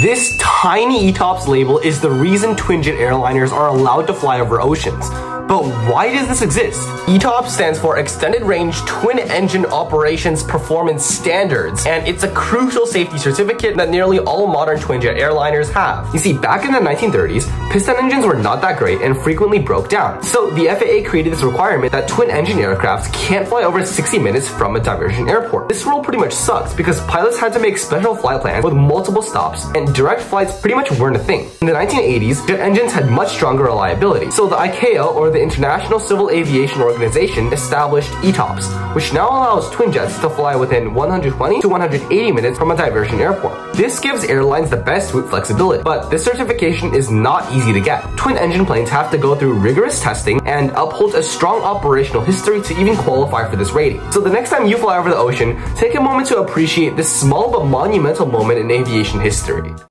This tiny ETOPS label is the reason twinjet airliners are allowed to fly over oceans. But why does this exist? ETOPS stands for Extended Range Twin Engine Operations Performance Standards, and it's a crucial safety certificate that nearly all modern twinjet airliners have. You see, back in the 1930s, piston engines were not that great and frequently broke down. So the FAA created this requirement that twin engine aircrafts can't fly over 60 minutes from a diversion airport. This rule pretty much sucks because pilots had to make special flight plans with multiple stops, and direct flights pretty much weren't a thing. In the 1980s, jet engines had much stronger reliability, so the ICAO, or the the International Civil Aviation Organization established ETOPS, which now allows twin jets to fly within 120 to 180 minutes from a diversion airport. This gives airlines the best route flexibility, but this certification is not easy to get. Twin engine planes have to go through rigorous testing and uphold a strong operational history to even qualify for this rating. So the next time you fly over the ocean, take a moment to appreciate this small but monumental moment in aviation history.